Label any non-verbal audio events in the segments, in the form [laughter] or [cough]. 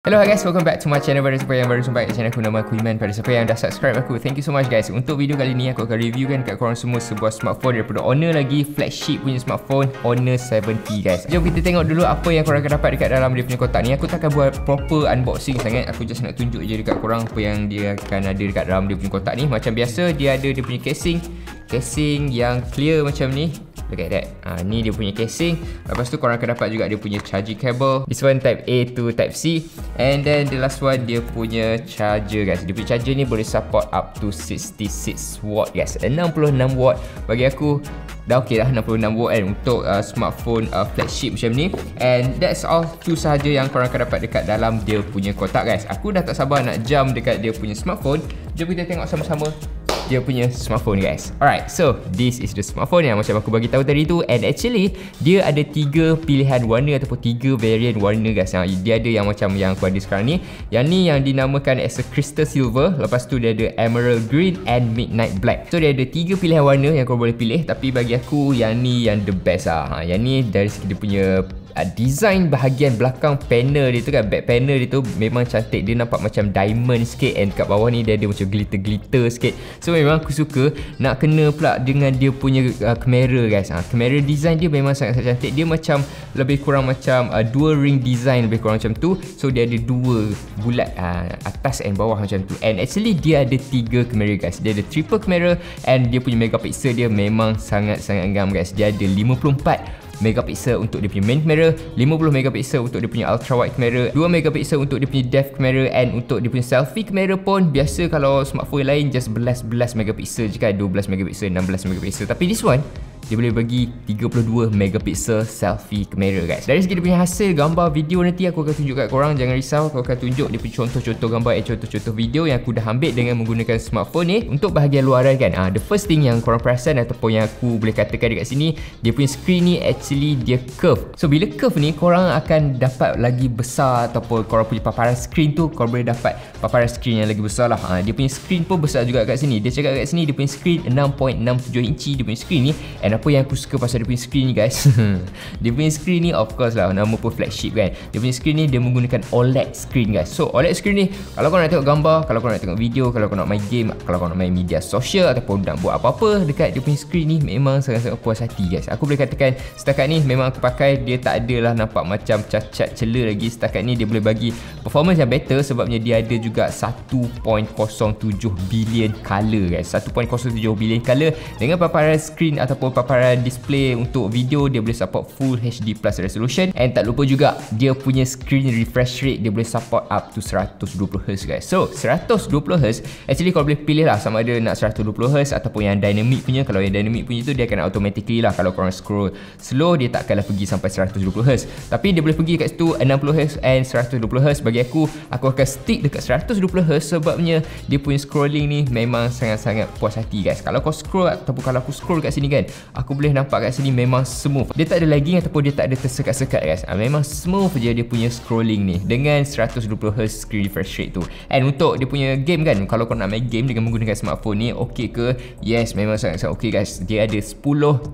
Hello guys, welcome back to my channel. Pada siapa yang baru sampai ke channel aku Nama aku Iman. Pada siapa yang dah subscribe aku Thank you so much guys. Untuk video kali ni Aku akan review kan Kat korang semua Sebuah smartphone Daripada Honor lagi Flagship punya smartphone Honor 70 guys. Jom kita tengok dulu Apa yang korang akan dapat Dekat dalam dia punya kotak ni. Aku takkan buat proper unboxing sangat. Aku just nak tunjuk je dekat korang Apa yang dia akan ada Dekat dalam dia punya kotak ni. Macam biasa Dia ada dia punya casing. Casing yang clear macam ni Look at that. Ha, Ni dia punya casing. Lepas tu korang akan dapat juga Dia punya charging cable. This one type A to type C. And then the last one Dia punya charger guys. Dia punya charger ni boleh support Up to 66 watt guys. 66 watt. Bagi aku Dah okey dah 66 watt kan Untuk uh, smartphone uh, flagship macam ni. And that's all Tu sahaja yang korang akan dapat Dekat dalam dia punya kotak guys. Aku dah tak sabar nak jump Dekat dia punya smartphone. Jom kita tengok sama-sama dia punya smartphone guys. Alright so this is the smartphone yang macam aku bagi tahu tadi tu. And actually dia ada tiga pilihan warna ataupun tiga variant warna guys. Ha, Dia ada yang macam yang aku ada sekarang ni. Yang ni yang dinamakan as a crystal silver. Lepas tu dia ada emerald green and midnight black. So dia ada tiga pilihan warna yang kau boleh pilih. Tapi bagi aku yang ni yang the best lah. Ha, Yang ni dari segi dia punya uh, design bahagian belakang panel dia tu kan back panel dia tu memang cantik. Dia nampak macam diamond sikit and kat bawah ni dia ada macam glitter-glitter sikit. So memang aku suka nak kena pula dengan dia punya uh, kamera guys. Ha, kamera design dia memang sangat-sangat cantik. Dia macam lebih kurang macam uh, dual ring design lebih kurang macam tu. So dia ada dua bulat uh, atas and bawah macam tu. And actually dia ada tiga kamera guys. Dia ada triple kamera and dia punya megapixel dia memang sangat-sangat gam guys. Dia ada 54 megapixel untuk dia punya main camera 50 megapixel untuk dia punya ultra wide camera 2 megapixel untuk dia punya depth camera and untuk dia punya selfie camera pun biasa kalau smartphone lain just belas-belas megapixel je kan 12 megapixel 16 megapixel. Tapi this one dia boleh bagi 32 megapixel selfie kamera guys. Dari segi dia punya hasil gambar video nanti aku akan tunjuk kat korang. Jangan risau aku akan tunjuk dia punya contoh-contoh gambar dan contoh-contoh video yang aku dah ambil dengan menggunakan smartphone ni untuk bahagian luaran kan? Ah, the first thing yang korang perasan ataupun yang aku boleh katakan dekat sini dia punya screen ni actually dia curve. So bila curve ni korang akan dapat lagi besar ataupun korang punya paparan screen tu korang boleh dapat paparan screen yang lagi besar lah. Ah, dia punya screen pun besar juga kat sini. Dia cakap kat sini dia punya screen 6.67 inci. Dia punya screen ni and apa yang aku suka pasal dia punya screen ni guys? [laughs] Dia punya screen ni of course lah nama pun flagship kan? Dia punya screen ni dia menggunakan OLED screen guys. So OLED screen ni kalau kau nak tengok gambar kalau kau nak tengok video kalau kau nak main game kalau kau nak main media sosial ataupun nak buat apa-apa dekat dia punya screen ni memang sangat-sangat puas hati guys. Aku boleh katakan setakat ni memang aku pakai dia tak adalah nampak macam cacat cela lagi. Setakat ni dia boleh bagi performance yang better sebabnya dia ada juga 1.07 billion color guys. 1.07 billion color dengan paparan screen ataupun paparan display untuk video dia boleh support full HD plus resolution. And tak lupa juga dia punya screen refresh rate dia boleh support up to 120Hz guys. So 120Hz actually kau boleh pilih lah sama ada nak 120Hz ataupun yang dynamic punya. Kalau yang dynamic punya tu dia akan automatically lah kalau korang scroll slow dia tak akanlah pergi sampai 120Hz tapi dia boleh pergi kat situ 60Hz and 120Hz bagi aku aku akan stick dekat 120Hz sebabnya dia punya scrolling ni memang sangat-sangat puas hati guys. Kalau kau scroll ataupun kalau aku scroll kat sini kan aku boleh nampak kat sini memang smooth dia tak ada lagging ataupun dia tak ada tersekat-sekat guys. Ha, memang smooth je dia punya scrolling ni dengan 120Hz screen refresh rate tu. And untuk dia punya game kan kalau kau nak main game dengan menggunakan smartphone ni ok ke? Yes memang sangat-sangat ok guys. Dia ada 10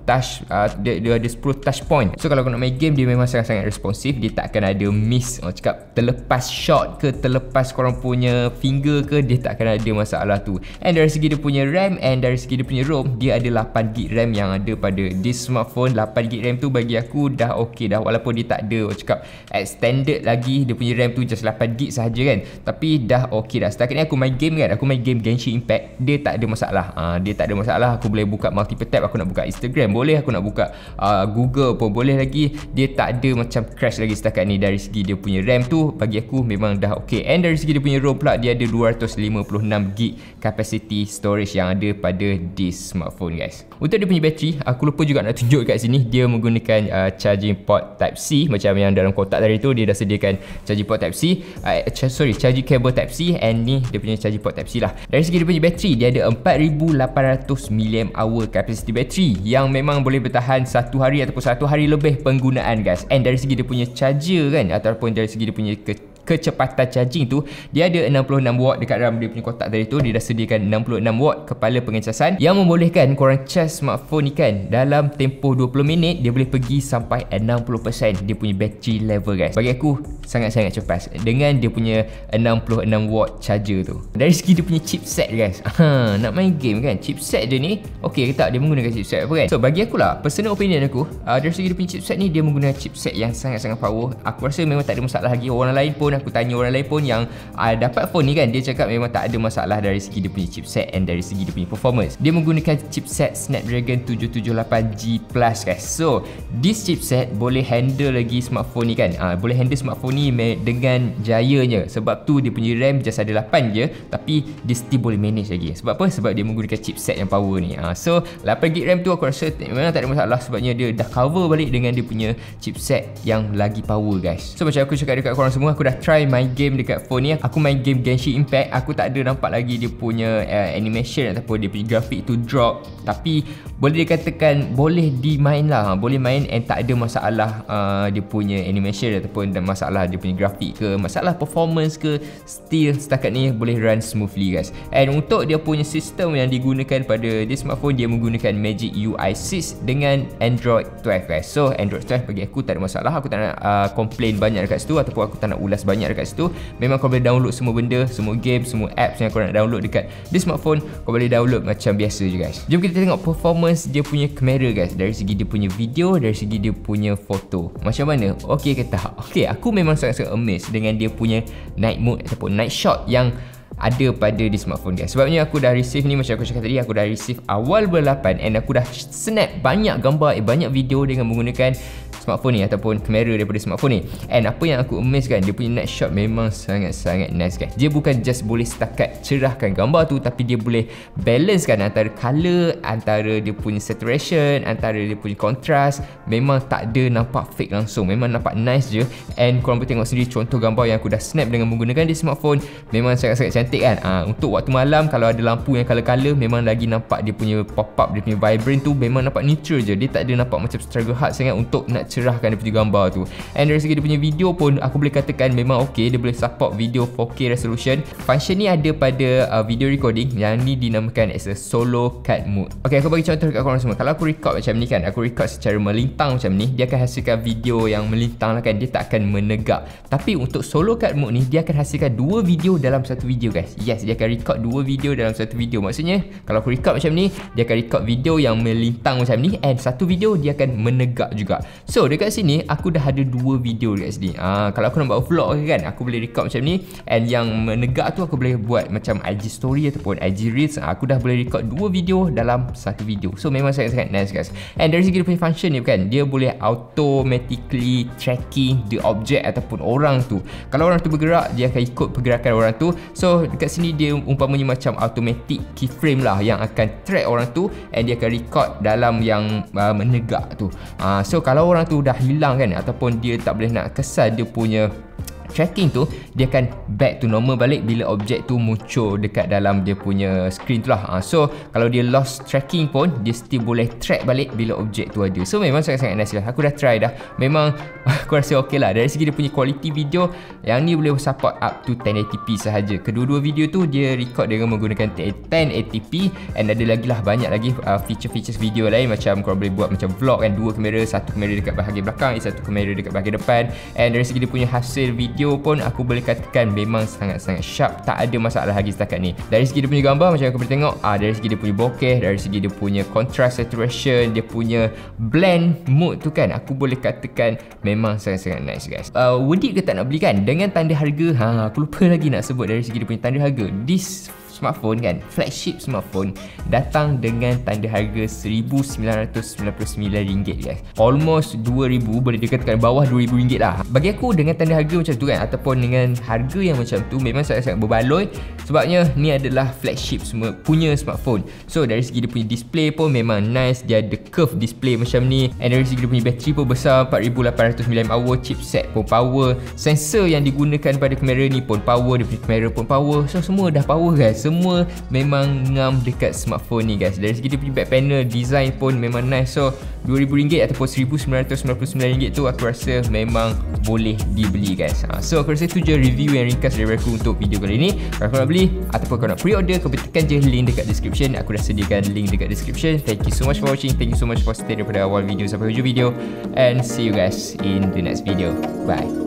touch uh, dia, dia ada 10 touch point. So kalau kau nak main game dia memang sangat-sangat responsif dia tak akan ada miss orang cakap terlepas shot ke terlepas korang punya finger ke dia tak akan ada masalah tu. And dari segi dia punya RAM and dari segi dia punya ROM dia ada 8GB RAM yang ada pada this smartphone 8GB RAM tu bagi aku dah ok dah walaupun dia tak ada orang cakap extended lagi dia punya RAM tu just 8GB sahaja kan. Tapi dah ok dah. Setakat ni aku main game kan aku main game Genshin Impact dia tak ada masalah. Uh, dia tak ada masalah aku boleh buka multiple tab aku nak buka Instagram boleh aku nak buka uh, Google pun boleh lagi. Dia tak ada macam crash lagi setakat ni dari segi dia punya RAM tu bagi aku memang dah ok and dari segi dia punya ROM pula dia ada 256GB capacity storage yang ada pada this smartphone guys. Untuk dia punya bateri aku lupa juga nak tunjuk kat sini dia menggunakan uh, charging port type C. Macam yang dalam kotak tadi tu dia dah sediakan charging port type C. Uh, sorry charging cable type C. And ni dia punya charging port type C lah. Dari segi dia punya bateri dia ada 4800 mAh capacity battery yang memang boleh bertahan satu hari ataupun satu hari lebih penggunaan guys. And dari segi dia punya charger kan ataupun dari segi dia punya ke kecepatan charging tu dia ada 66 watt dekat dalam dia punya kotak tadi tu. Dia dah sediakan 66 watt kepala pengecasan yang membolehkan korang charge smartphone ni kan dalam tempoh 20 minit dia boleh pergi sampai 60% dia punya battery level guys. Bagi aku sangat-sangat cepat dengan dia punya 66 watt charger tu. Dari segi dia punya chipset guys. [laughs] Ha, nak main game kan? Chipset dia ni ok ke tak? Dia menggunakan chipset apa kan? So bagi aku lah personal opinion aku uh, dari segi dia punya chipset ni dia menggunakan chipset yang sangat-sangat power. Aku rasa memang tak ada masalah lagi. Orang lain pun aku tanya orang lain pun yang uh, dapat phone ni kan? Dia cakap memang tak ada masalah dari segi dia punya chipset and dari segi dia punya performance. Dia menggunakan chipset Snapdragon 778G Plus guys. So this chipset boleh handle lagi smartphone ni kan? Uh, boleh handle smartphone ni dengan jayanya. Sebab tu dia punya RAM just ada 8 je tapi dia still boleh manage lagi. Sebab apa? sebab dia menggunakan chipset yang power ni. Ha. so 8GB RAM tu aku rasa memang tak ada masalah sebabnya dia dah cover balik dengan dia punya chipset yang lagi power guys. So macam aku cakap dekat korang semua aku dah try main game dekat phone ni. Aku main game Genshin Impact. Aku tak ada nampak lagi dia punya uh, animation ataupun dia punya grafik tu drop. Tapi boleh dikatakan boleh dimain lah. Boleh main and tak ada masalah uh, dia punya animation ataupun masalah dia punya grafik ke masalah performance ke still setakat ni boleh run smoothly guys. And untuk dia punya sistem yang digunakan pada di smartphone dia menggunakan Magic UI 6 dengan Android 12 guys. So Android 12 bagi aku tak ada masalah. Aku tak nak uh, complain banyak dekat situ ataupun aku tak nak ulas banyak dekat situ. Memang kau boleh download semua benda semua game semua apps yang kau nak download dekat di smartphone kau boleh download macam biasa je guys. Jom kita tengok performance dia punya kamera guys. Dari segi dia punya video dari segi dia punya foto. Macam mana? Okey ke tak? Okey aku memang sangat-sangat amazed dengan dia punya night mode ataupun night shot yang ada pada di smartphone guys. Sebabnya aku dah receive ni macam aku cakap tadi aku dah receive awal bulan 8 and aku dah snap banyak gambar eh, banyak video dengan menggunakan smartphone ni ataupun kamera daripada smartphone ni. And apa yang aku amazed kan dia punya night shot memang sangat-sangat nice guys dia bukan just boleh setakat cerahkan gambar tu tapi dia boleh balance kan antara color antara dia punya saturation antara dia punya contrast. Memang tak ada nampak fake langsung memang nampak nice je. And korang boleh tengok sendiri contoh gambar yang aku dah snap dengan menggunakan di smartphone memang sangat-sangat cantik kan. Ha, untuk waktu malam kalau ada lampu yang color-color memang lagi nampak dia punya pop up dia punya vibrant tu memang nampak neutral je. Dia tak ada nampak macam struggle hard sangat untuk nak cerahkan dia punya gambar tu. And dari segi dia punya video pun aku boleh katakan memang ok dia boleh support video 4K resolution. Function ni ada pada uh, video recording yang ni dinamakan as a solo cut mode. Ok aku bagi contoh dekat korang semua. Kalau aku record macam ni kan aku record secara melintang macam ni dia akan hasilkan video yang melintang lah kan dia tak akan menegak. Tapi untuk solo cut mode ni dia akan hasilkan dua video dalam satu video guys. Yes dia akan record dua video dalam satu video. Maksudnya kalau aku record macam ni dia akan record video yang melintang macam ni and satu video dia akan menegak juga. So dekat sini aku dah ada dua video dekat sini. Ah kalau aku nak buat vlog kan, aku boleh record macam ni and yang menegak tu aku boleh buat macam IG story ataupun IG reels. Ah, aku dah boleh record dua video dalam satu video. So memang sangat-sangat nice guys. And dari segi dia punya function ni kan, dia boleh automatically tracking the object ataupun orang tu. Kalau orang tu bergerak, dia akan ikut pergerakan orang tu. So dekat sini dia umpamanya macam automatic keyframe lah yang akan track orang tu and dia akan record dalam yang uh, menegak tu. Ah so kalau orang tu dah hilang kan? Ataupun dia tak boleh nak kesan dia punya tracking tu dia akan back to normal balik bila objek tu muncul dekat dalam dia punya screen tu lah. Ha, so kalau dia lost tracking pun dia still boleh track balik bila objek tu ada. So memang sangat-sangat nice lah. Aku dah try dah. Memang [laughs] aku rasa ok lah. Dari segi dia punya quality video yang ni boleh support up to 1080p sahaja. Kedua-dua video tu dia record dengan menggunakan 1080p and ada lagi lah banyak lagi uh, feature-features video lain. Macam korang boleh buat macam vlog kan. Dua kamera satu kamera dekat bahagian belakang satu kamera dekat bahagian depan. And dari segi dia punya hasil video video pun aku boleh katakan memang sangat-sangat sharp. Tak ada masalah lagi setakat ni. Dari segi dia punya gambar macam aku boleh tengok ah dari segi dia punya bokeh dari segi dia punya contrast saturation dia punya blend mode tu kan aku boleh katakan memang sangat-sangat nice guys. Uh, worth ke tak nak beli kan dengan tanda harga ha aku lupa lagi nak sebut dari segi dia punya tanda harga. This smartphone kan. Flagship smartphone datang dengan tanda harga RM1,999 guys. Almost RM2,000 boleh dikatakan bawah RM2,000 lah. Bagi aku dengan tanda harga macam tu kan ataupun dengan harga yang macam tu memang sangat-sangat berbaloi. Sebabnya ni adalah flagship semua punya smartphone. So dari segi dia punya display pun memang nice. Dia ada curve display macam ni. And dari segi dia punya bateri pun besar 4800 mAh chipset pun power. Sensor yang digunakan pada kamera ni pun power dia punya kamera pun power. So semua dah power guys semua memang ngam dekat smartphone ni guys. Dari segi dia punya back panel design pun memang nice. So RM2,000 ataupun RM1,999 tu aku rasa memang boleh dibeli guys. Ha, so aku rasa tu je review yang ringkas dari aku untuk video kali ni. Kalau kau nak beli ataupun kau nak pre-order kau tekan je link dekat description. Aku dah sediakan link dekat description. Thank you so much for watching. Thank you so much for stay daripada awal video sampai hujung video. And see you guys in the next video. Bye